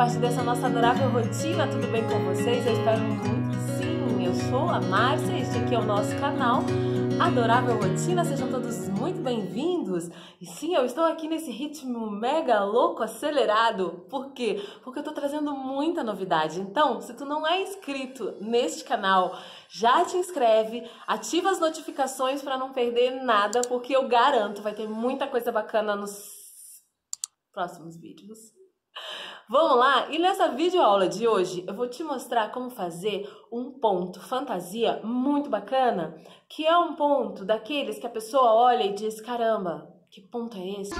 parte dessa nossa adorável rotina. Tudo bem com vocês? Eu espero muito que sim. Eu sou a Márcia, este aqui é o nosso canal Adorável Rotina. Sejam todos muito bem-vindos. E sim, eu estou aqui nesse ritmo mega louco, acelerado. Por quê? Porque eu estou trazendo muita novidade. Então, se tu não é inscrito neste canal, já te inscreve, ativa as notificações para não perder nada, porque eu garanto, vai ter muita coisa bacana nos próximos vídeos. Vamos lá? E nessa videoaula de hoje eu vou te mostrar como fazer um ponto fantasia muito bacana, que é um ponto daqueles que a pessoa olha e diz, caramba, que ponto é esse?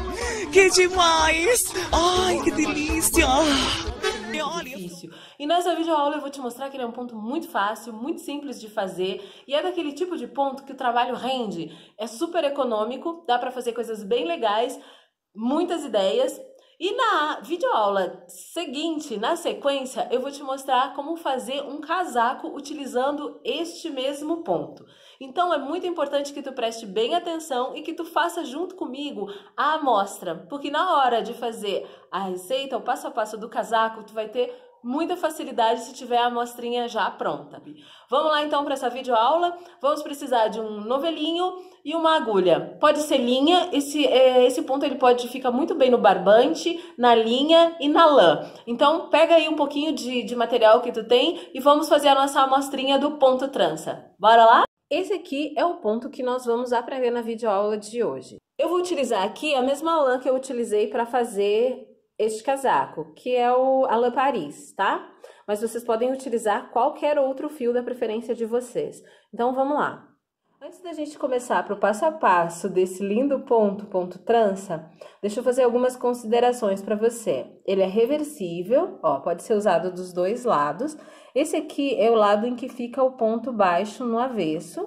Que demais! Ai, que delícia! Difícil. E nessa videoaula eu vou te mostrar que ele é um ponto muito fácil, muito simples de fazer e é daquele tipo de ponto que o trabalho rende. É super econômico, dá para fazer coisas bem legais, muitas ideias e na videoaula seguinte, na sequência, eu vou te mostrar como fazer um casaco utilizando este mesmo ponto. Então é muito importante que tu preste bem atenção e que tu faça junto comigo a amostra, porque na hora de fazer a receita, o passo a passo do casaco, tu vai ter muita facilidade se tiver a amostrinha já pronta. Vamos lá então para essa videoaula. Vamos precisar de um novelinho e uma agulha. Pode ser linha, esse, é, esse ponto ele pode ficar muito bem no barbante, na linha e na lã. Então pega aí um pouquinho de, de material que tu tem e vamos fazer a nossa amostrinha do ponto trança. Bora lá? Esse aqui é o ponto que nós vamos aprender na videoaula de hoje. Eu vou utilizar aqui a mesma lã que eu utilizei para fazer este casaco, que é o a lã Paris, tá? Mas vocês podem utilizar qualquer outro fio da preferência de vocês. Então, vamos lá. Antes da gente começar para o passo a passo desse lindo ponto, ponto trança, deixa eu fazer algumas considerações para você. Ele é reversível, ó, pode ser usado dos dois lados. Esse aqui é o lado em que fica o ponto baixo no avesso.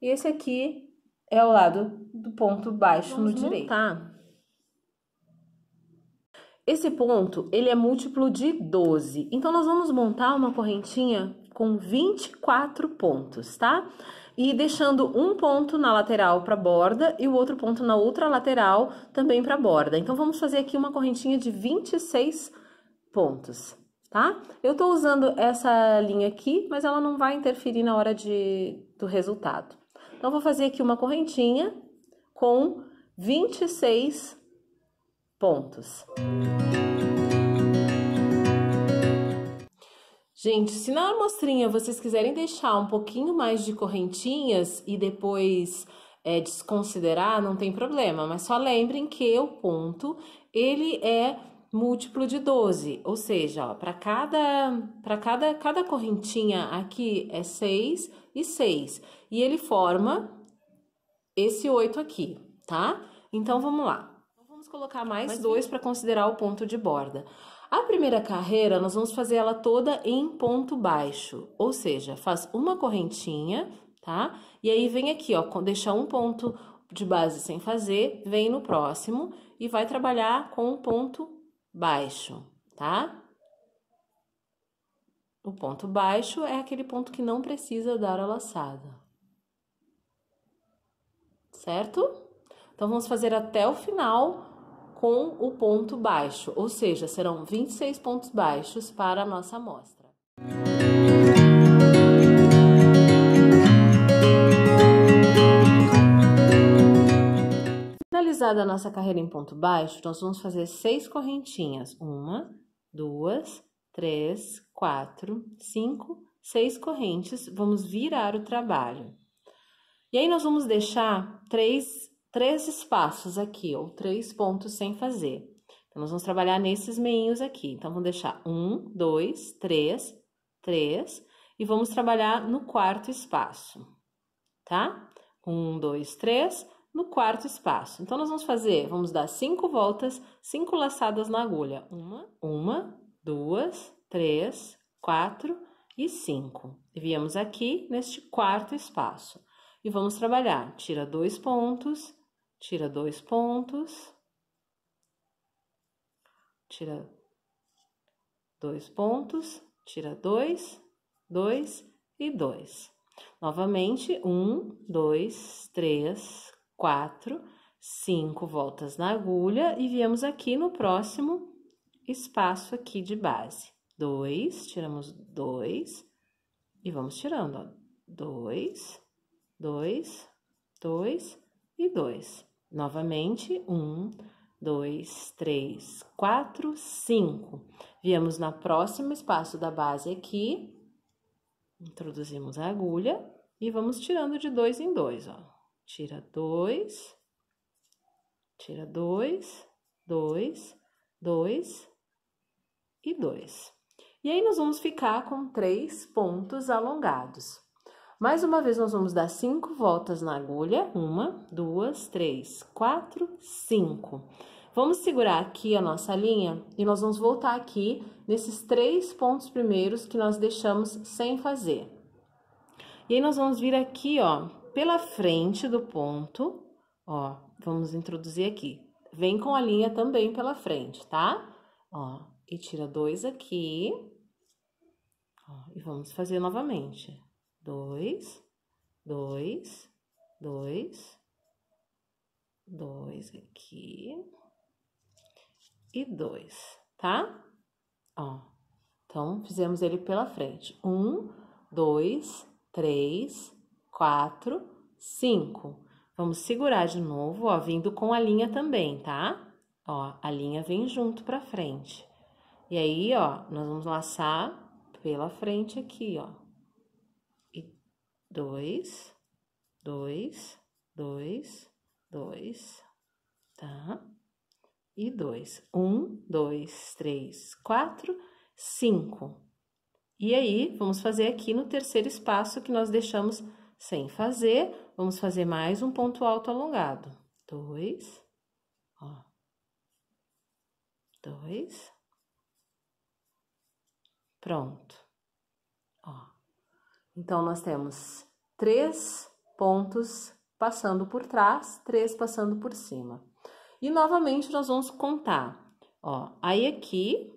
E esse aqui é o lado do ponto baixo Vamos no direito. Montar esse ponto, ele é múltiplo de 12. Então, nós vamos montar uma correntinha com 24 pontos, tá? E deixando um ponto na lateral para borda e o outro ponto na outra lateral também para borda. Então, vamos fazer aqui uma correntinha de 26 pontos, tá? Eu tô usando essa linha aqui, mas ela não vai interferir na hora de, do resultado. Então, vou fazer aqui uma correntinha com 26 pontos. Gente, se na amostrinha vocês quiserem deixar um pouquinho mais de correntinhas e depois é, desconsiderar, não tem problema, mas só lembrem que o ponto, ele é múltiplo de 12, ou seja, para cada, para cada, cada correntinha aqui é 6 e 6, e ele forma esse 8 aqui, tá? Então, vamos lá colocar mais, mais dois para considerar o ponto de borda. A primeira carreira, nós vamos fazer ela toda em ponto baixo, ou seja, faz uma correntinha, tá? E aí vem aqui, ó, deixar um ponto de base sem fazer, vem no próximo e vai trabalhar com um ponto baixo, tá? O ponto baixo é aquele ponto que não precisa dar a laçada. Certo? Então, vamos fazer até o final com o ponto baixo, ou seja, serão 26 pontos baixos para a nossa amostra. Finalizada a nossa carreira em ponto baixo, nós vamos fazer seis correntinhas. Uma, duas, três, quatro, cinco, seis correntes. Vamos virar o trabalho. E aí, nós vamos deixar três três espaços aqui, ou três pontos sem fazer. Então, nós vamos trabalhar nesses meinhos aqui. Então, vamos deixar um, dois, três, três, e vamos trabalhar no quarto espaço, tá? Um, dois, três, no quarto espaço. Então, nós vamos fazer, vamos dar cinco voltas, cinco laçadas na agulha. Uma, uma, duas, três, quatro e cinco. E viemos aqui neste quarto espaço. E vamos trabalhar, tira dois pontos, tira dois pontos, tira dois pontos, tira dois, dois e dois. Novamente, um, dois, três, quatro, cinco voltas na agulha e viemos aqui no próximo espaço aqui de base. Dois, tiramos dois e vamos tirando, ó. Dois, dois, dois e dois. Novamente, um, dois, três, quatro, cinco. Viemos na próximo espaço da base aqui, introduzimos a agulha e vamos tirando de dois em dois, ó. Tira dois, tira dois, dois, dois e dois. E aí, nós vamos ficar com três pontos alongados. Mais uma vez, nós vamos dar cinco voltas na agulha. Uma, duas, três, quatro, cinco. Vamos segurar aqui a nossa linha e nós vamos voltar aqui nesses três pontos primeiros que nós deixamos sem fazer. E aí, nós vamos vir aqui, ó, pela frente do ponto, ó, vamos introduzir aqui. Vem com a linha também pela frente, tá? Ó, e tira dois aqui. Ó, e vamos fazer novamente dois, dois, dois, dois aqui e dois, tá? Ó, então, fizemos ele pela frente. Um, dois, três, quatro, cinco. Vamos segurar de novo, ó, vindo com a linha também, tá? Ó, a linha vem junto pra frente. E aí, ó, nós vamos laçar pela frente aqui, ó dois, dois, dois, dois, tá? E dois. Um, dois, três, quatro, cinco. E aí, vamos fazer aqui no terceiro espaço que nós deixamos sem fazer, vamos fazer mais um ponto alto alongado. Dois, ó. Dois. Pronto. Então, nós temos três pontos passando por trás, três passando por cima. E novamente nós vamos contar, ó, aí aqui,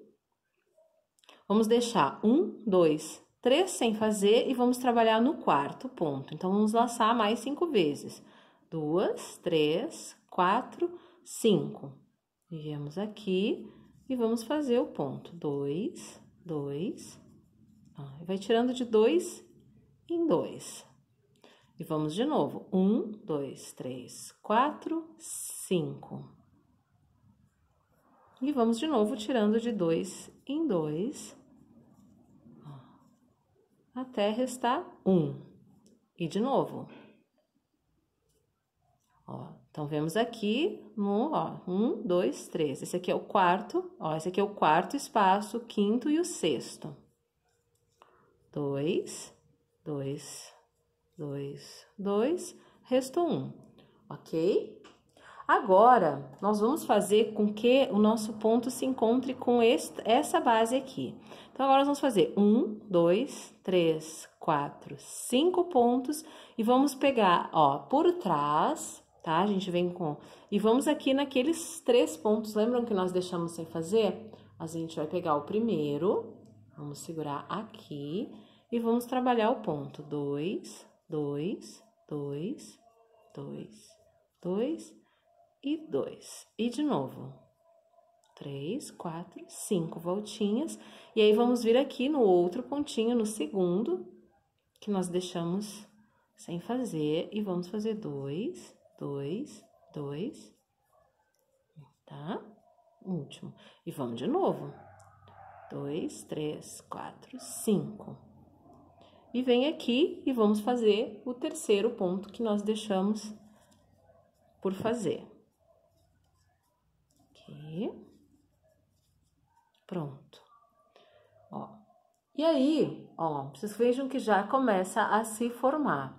vamos deixar um, dois, três sem fazer e vamos trabalhar no quarto ponto. Então, vamos laçar mais cinco vezes. Duas, três, quatro, cinco. Viemos aqui e vamos fazer o ponto. Dois, dois, ó, vai tirando de dois em dois. E vamos de novo. Um, dois, três, quatro, cinco. E vamos de novo tirando de dois em dois. Até restar um. E de novo. Ó, então, vemos aqui no, ó, um, dois, três. Esse aqui é o quarto, ó, esse aqui é o quarto espaço, o quinto e o sexto. Dois, dois, dois, dois, restou um, ok? Agora, nós vamos fazer com que o nosso ponto se encontre com essa base aqui. Então, agora nós vamos fazer um, dois, três, quatro, cinco pontos e vamos pegar, ó, por trás, tá? A gente vem com... E vamos aqui naqueles três pontos, lembram que nós deixamos sem fazer? A gente vai pegar o primeiro, vamos segurar aqui e vamos trabalhar o ponto dois, dois, dois, dois, dois e dois. E de novo, três, quatro, cinco voltinhas. E aí, vamos vir aqui no outro pontinho, no segundo, que nós deixamos sem fazer. E vamos fazer dois, dois, dois, tá? Último. E vamos de novo. Dois, três, quatro, cinco. E vem aqui e vamos fazer o terceiro ponto que nós deixamos por fazer. Aqui. Pronto. Ó. E aí, ó, vocês vejam que já começa a se formar.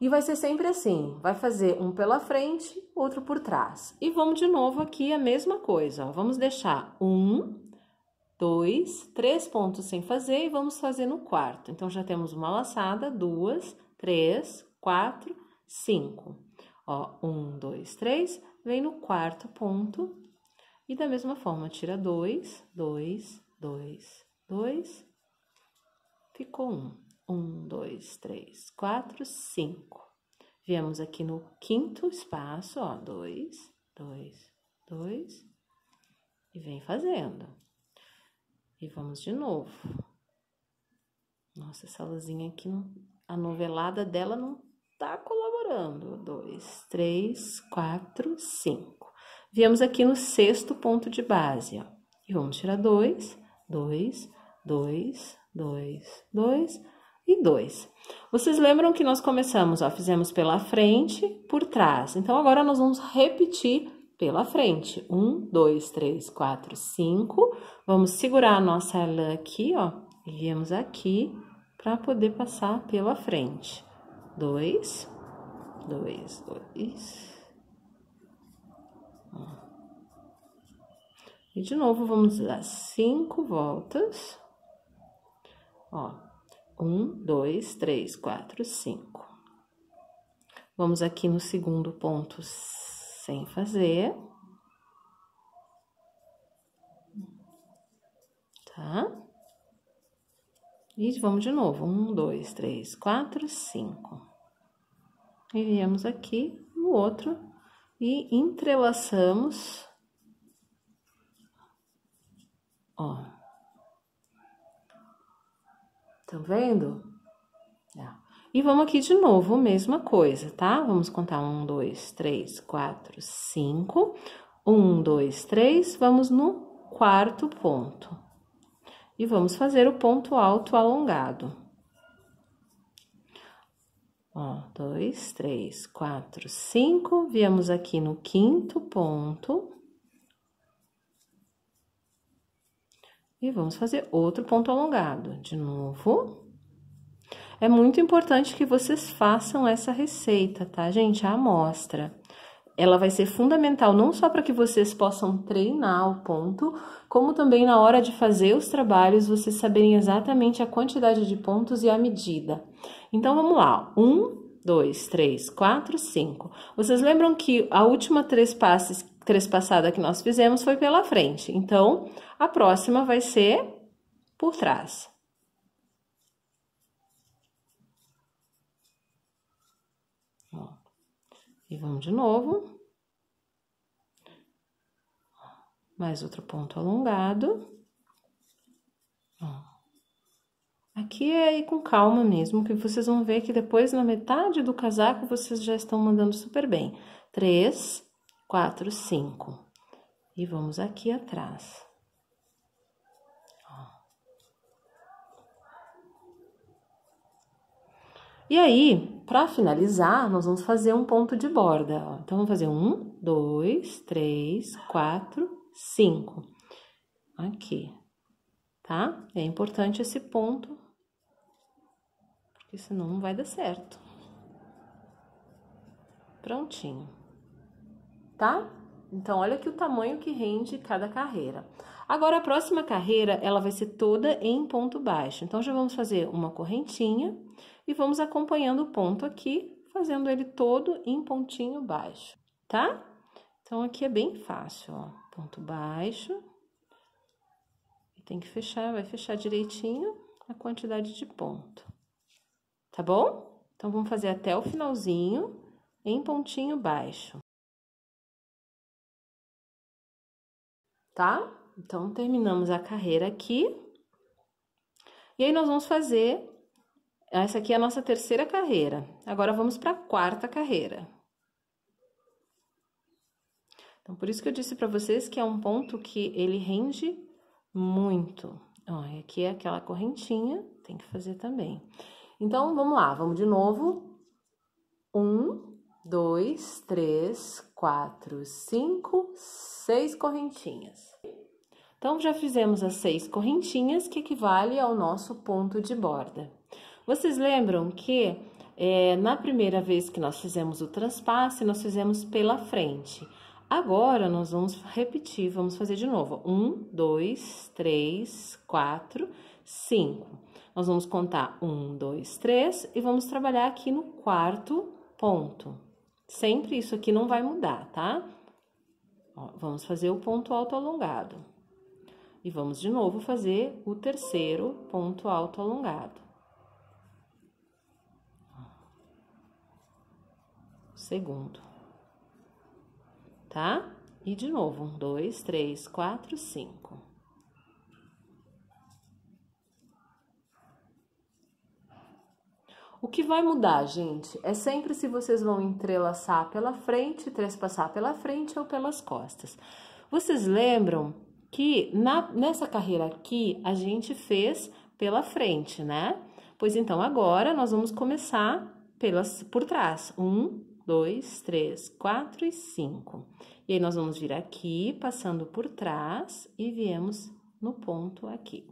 E vai ser sempre assim, vai fazer um pela frente, outro por trás. E vamos de novo aqui a mesma coisa, ó. Vamos deixar um dois, três pontos sem fazer e vamos fazer no quarto. Então, já temos uma laçada, duas, três, quatro, cinco. Ó, um, dois, três, vem no quarto ponto e da mesma forma, tira dois, dois, dois, dois, ficou um. Um, dois, três, quatro, cinco. Viemos aqui no quinto espaço, ó, dois, dois, dois, E vem fazendo. E vamos de novo. Nossa, essa luzinha aqui, não, a novelada dela não tá colaborando. Dois, três, quatro, cinco. Viemos aqui no sexto ponto de base, ó. E vamos tirar dois, dois, dois, dois, dois e dois. Vocês lembram que nós começamos, ó, fizemos pela frente, por trás. Então, agora nós vamos repetir pela frente. Um, dois, três, quatro, cinco. Vamos segurar a nossa lã aqui, ó, e viemos aqui para poder passar pela frente. Dois, dois, dois. E de novo, vamos dar cinco voltas. Ó, um, dois, três, quatro, cinco. Vamos aqui no segundo ponto sem fazer. Tá? E vamos de novo. Um, dois, três, quatro, cinco. E viemos aqui no outro e entrelaçamos Ó. Estão vendo? E vamos aqui de novo, mesma coisa, tá? Vamos contar um, dois, três, quatro, cinco. Um, dois, três, vamos no quarto ponto. E vamos fazer o ponto alto alongado. Ó, dois, três, quatro, cinco. Viemos aqui no quinto ponto. E vamos fazer outro ponto alongado. De novo. É muito importante que vocês façam essa receita, tá, gente? A amostra. Ela vai ser fundamental não só para que vocês possam treinar o ponto, como também na hora de fazer os trabalhos, vocês saberem exatamente a quantidade de pontos e a medida. Então, vamos lá. Um, dois, três, quatro, cinco. Vocês lembram que a última três passes trespassada que nós fizemos foi pela frente. Então, a próxima vai ser por trás. E vamos de novo. Mais outro ponto alongado. Aqui é ir com calma mesmo, que vocês vão ver que depois, na metade do casaco, vocês já estão mandando super bem. Três, quatro, cinco. E vamos aqui atrás. E aí, para finalizar, nós vamos fazer um ponto de borda. Ó. Então, vamos fazer um, dois, três, quatro, cinco. Aqui, tá? É importante esse ponto, porque senão não vai dar certo. Prontinho tá? Então, olha aqui o tamanho que rende cada carreira. Agora, a próxima carreira, ela vai ser toda em ponto baixo. Então, já vamos fazer uma correntinha e vamos acompanhando o ponto aqui, fazendo ele todo em pontinho baixo, tá? Então, aqui é bem fácil, ó. Ponto baixo. Tem que fechar, vai fechar direitinho a quantidade de ponto. Tá bom? Então, vamos fazer até o finalzinho em pontinho baixo. Tá? Então, terminamos a carreira aqui. E aí, nós vamos fazer... Essa aqui é a nossa terceira carreira. Agora, vamos para a quarta carreira. Então, por isso que eu disse para vocês que é um ponto que ele rende muito. Ó, aqui é aquela correntinha, tem que fazer também. Então, vamos lá, vamos de novo. Um, dois, três, quatro, cinco, seis correntinhas. Então, já fizemos as seis correntinhas, que equivale ao nosso ponto de borda. Vocês lembram que é, na primeira vez que nós fizemos o transpasse, nós fizemos pela frente. Agora, nós vamos repetir, vamos fazer de novo. Um, dois, três, quatro, cinco. Nós vamos contar um, dois, três e vamos trabalhar aqui no quarto ponto. Sempre isso aqui não vai mudar, tá? Ó, vamos fazer o ponto alto alongado. E vamos de novo fazer o terceiro ponto alto alongado. Segundo. Tá? E de novo, um, dois, três, quatro, cinco. O que vai mudar, gente, é sempre se vocês vão entrelaçar pela frente, trespassar pela frente ou pelas costas. Vocês lembram que na, nessa carreira aqui a gente fez pela frente, né? Pois então, agora nós vamos começar pelas, por trás. Um, dois, três, quatro e cinco. E aí, nós vamos vir aqui, passando por trás e viemos no ponto aqui.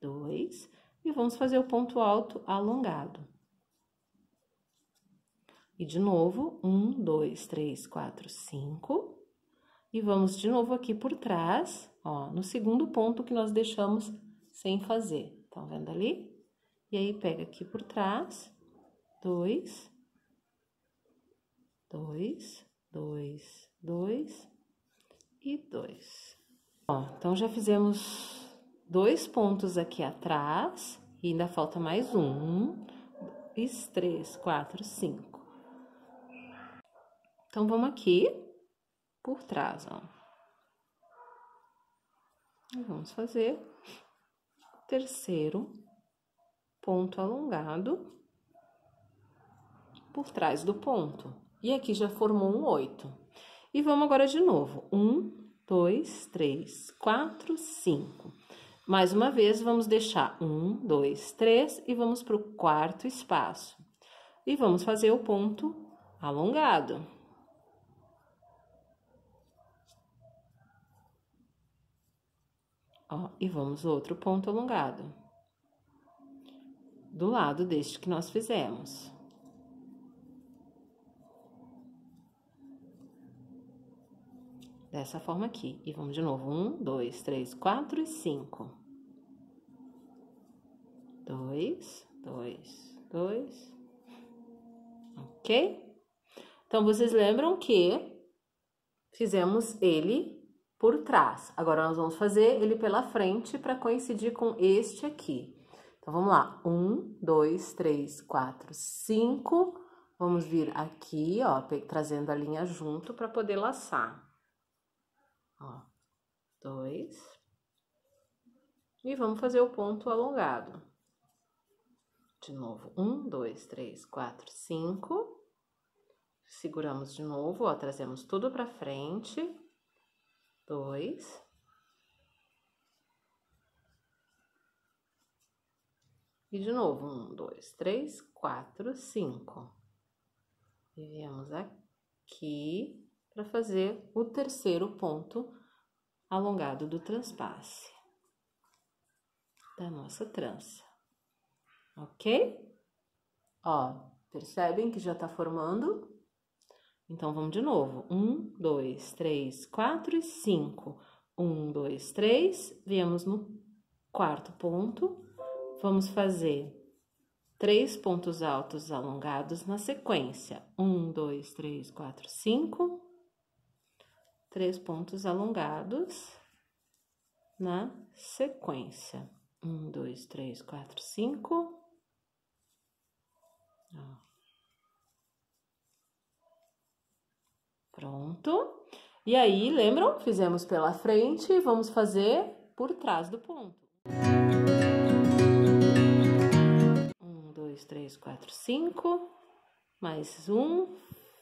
Dois, e vamos fazer o ponto alto alongado. E de novo, um, dois, três, quatro, cinco. E vamos de novo aqui por trás, ó, no segundo ponto que nós deixamos sem fazer. Estão vendo ali? E aí, pega aqui por trás, dois, dois, dois, dois e dois. Ó, então, já fizemos dois pontos aqui atrás, e ainda falta mais um, dois, três, quatro, cinco. Então, vamos aqui por trás, ó. E vamos fazer o terceiro ponto alongado por trás do ponto. E aqui já formou um oito. E vamos agora de novo. Um, dois, três, quatro, cinco. Mais uma vez, vamos deixar um, dois, três e vamos para o quarto espaço. E vamos fazer o ponto alongado. Ó, e vamos outro ponto alongado. Do lado deste que nós fizemos. Dessa forma aqui. E vamos de novo. Um, dois, três, quatro e cinco. Dois, dois, dois. Ok? Então, vocês lembram que fizemos ele por trás. Agora, nós vamos fazer ele pela frente para coincidir com este aqui. Então, vamos lá. Um, dois, três, quatro, cinco. Vamos vir aqui, ó, trazendo a linha junto para poder laçar. Ó, dois. E vamos fazer o ponto alongado. De novo, um, dois, três, quatro, cinco. Seguramos de novo, ó, trazemos tudo para frente dois. E de novo, um, dois, três, quatro, cinco. E viemos aqui para fazer o terceiro ponto alongado do transpasse da nossa trança, ok? Ó, percebem que já tá formando então, vamos de novo. Um, dois, três, quatro e cinco. Um, dois, três. Viemos no quarto ponto. Vamos fazer três pontos altos alongados na sequência. Um, dois, três, quatro, cinco. Três pontos alongados na sequência. Um, dois, três, quatro, cinco. Pronto. E aí, lembram? Fizemos pela frente, vamos fazer por trás do ponto. Um, dois, três, quatro, cinco. Mais um.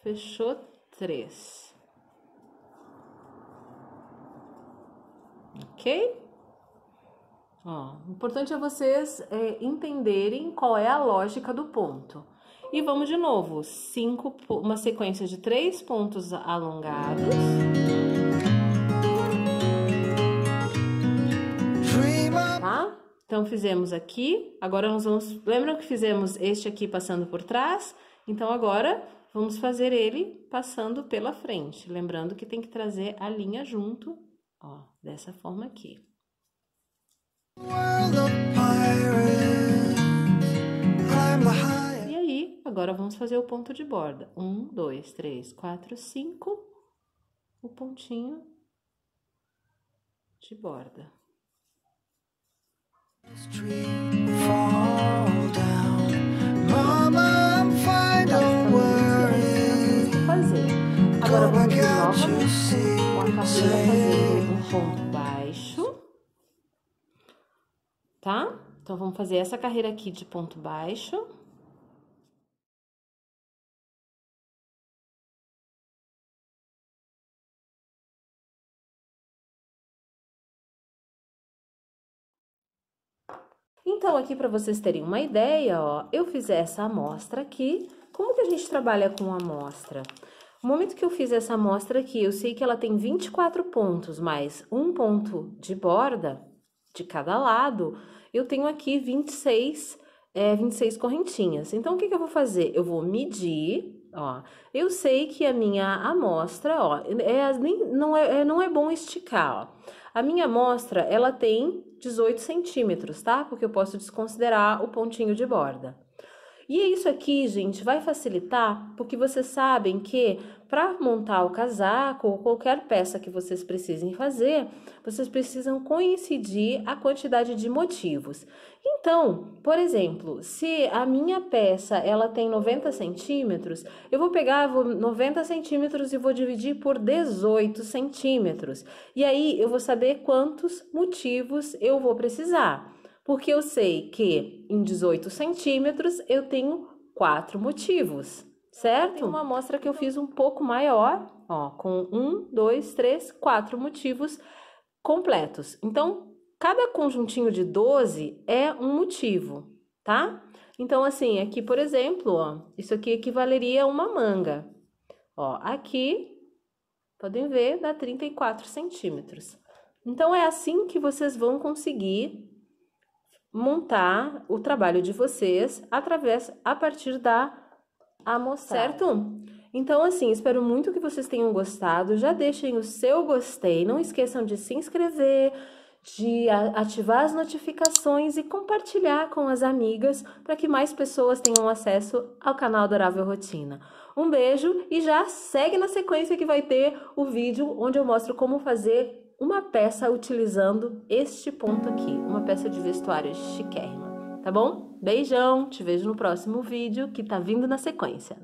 Fechou três. Ok? Ó, o importante é vocês é, entenderem qual é a lógica do ponto. E vamos de novo, cinco, uma sequência de três pontos alongados. Tá? Então, fizemos aqui, agora nós vamos... Lembram que fizemos este aqui passando por trás? Então, agora, vamos fazer ele passando pela frente. Lembrando que tem que trazer a linha junto, ó, dessa forma aqui. Climb the Agora, vamos fazer o ponto de borda. Um, dois, três, quatro, cinco. O pontinho de borda. agora vamos novamente com a carreira fazer um ponto baixo, tá? Então, vamos fazer essa carreira aqui de ponto baixo. Então, aqui para vocês terem uma ideia, ó, eu fiz essa amostra aqui. Como que a gente trabalha com amostra? No momento que eu fiz essa amostra aqui, eu sei que ela tem 24 pontos, mais um ponto de borda de cada lado, eu tenho aqui 26, é, 26 correntinhas. Então, o que, que eu vou fazer? Eu vou medir, ó, eu sei que a minha amostra, ó, é, nem, não, é, não é bom esticar, ó. A minha amostra, ela tem 18 centímetros, tá? Porque eu posso desconsiderar o pontinho de borda. E isso aqui, gente, vai facilitar, porque vocês sabem que para montar o casaco ou qualquer peça que vocês precisem fazer, vocês precisam coincidir a quantidade de motivos. Então, por exemplo, se a minha peça ela tem 90 centímetros, eu vou pegar vou 90 centímetros e vou dividir por 18 centímetros. E aí eu vou saber quantos motivos eu vou precisar porque eu sei que em 18 centímetros eu tenho quatro motivos, certo? Tem uma amostra que eu fiz um pouco maior, ó, com um, dois, três, quatro motivos completos. Então, cada conjuntinho de 12 é um motivo, tá? Então, assim, aqui, por exemplo, ó, isso aqui equivaleria a uma manga. Ó, aqui, podem ver, dá 34 centímetros. Então, é assim que vocês vão conseguir montar o trabalho de vocês através a partir da amostragem, certo? Então, assim, espero muito que vocês tenham gostado. Já deixem o seu gostei. Não esqueçam de se inscrever, de ativar as notificações e compartilhar com as amigas para que mais pessoas tenham acesso ao canal Adorável Rotina. Um beijo e já segue na sequência que vai ter o vídeo onde eu mostro como fazer uma peça utilizando este ponto aqui, uma peça de vestuário chiquérrima, tá bom? Beijão, te vejo no próximo vídeo que tá vindo na sequência.